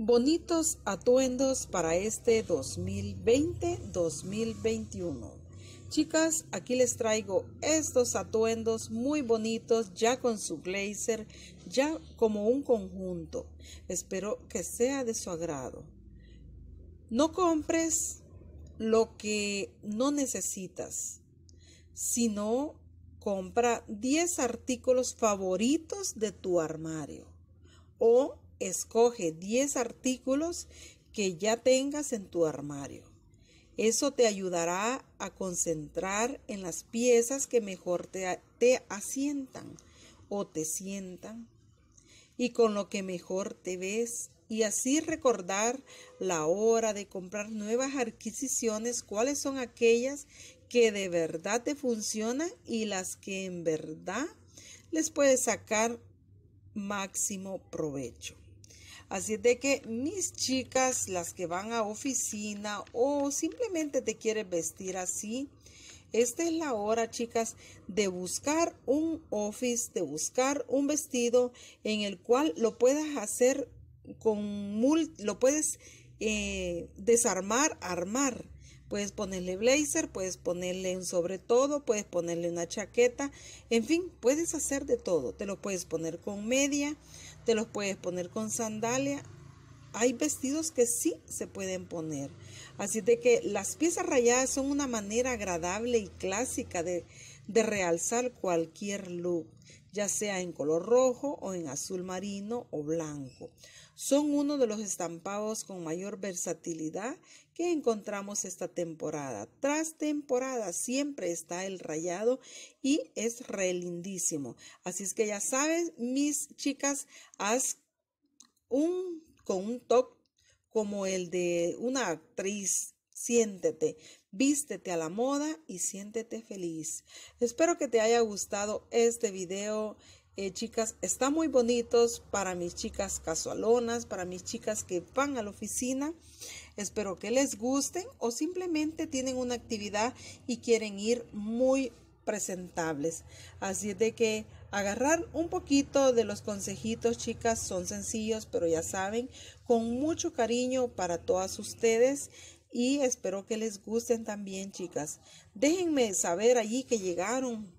Bonitos atuendos para este 2020-2021. Chicas, aquí les traigo estos atuendos muy bonitos ya con su blazer, ya como un conjunto. Espero que sea de su agrado. No compres lo que no necesitas, sino compra 10 artículos favoritos de tu armario o escoge 10 artículos que ya tengas en tu armario. Eso te ayudará a concentrar en las piezas que mejor te, te asientan o te sientan y con lo que mejor te ves y así recordar la hora de comprar nuevas adquisiciones, cuáles son aquellas que de verdad te funcionan y las que en verdad les puedes sacar máximo provecho. Así de que mis chicas, las que van a oficina o simplemente te quieres vestir así, esta es la hora, chicas, de buscar un office, de buscar un vestido en el cual lo puedas hacer con, lo puedes eh, desarmar, armar. Puedes ponerle blazer, puedes ponerle un sobre todo, puedes ponerle una chaqueta, en fin, puedes hacer de todo. Te lo puedes poner con media, te los puedes poner con sandalia. Hay vestidos que sí se pueden poner. Así de que las piezas rayadas son una manera agradable y clásica de, de realzar cualquier look, ya sea en color rojo o en azul marino o blanco. Son uno de los estampados con mayor versatilidad que encontramos esta temporada. Tras temporada siempre está el rayado y es re lindísimo. Así es que ya sabes, mis chicas, haz un con un toque como el de una actriz Siéntete, vístete a la moda y siéntete feliz. Espero que te haya gustado este video. Eh, chicas, está muy bonitos para mis chicas casualonas, para mis chicas que van a la oficina. Espero que les gusten o simplemente tienen una actividad y quieren ir muy presentables. Así de que agarrar un poquito de los consejitos, chicas, son sencillos, pero ya saben, con mucho cariño para todas ustedes y espero que les gusten también, chicas. Déjenme saber allí que llegaron,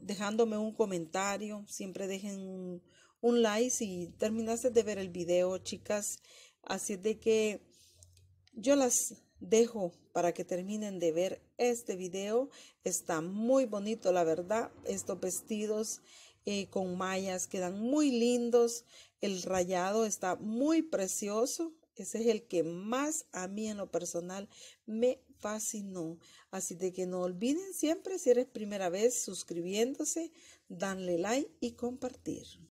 dejándome un comentario. Siempre dejen un, like si terminaste de ver el video, chicas. Así de que yo las dejo para que terminen de ver este video. Está muy bonito, la verdad. Estos vestidos eh, con mallas quedan muy lindos. El rayado está muy precioso. Ese es el que más a mí en lo personal me fascinó. Así de que no olviden siempre, si eres primera vez, suscribiéndose, darle like y compartir.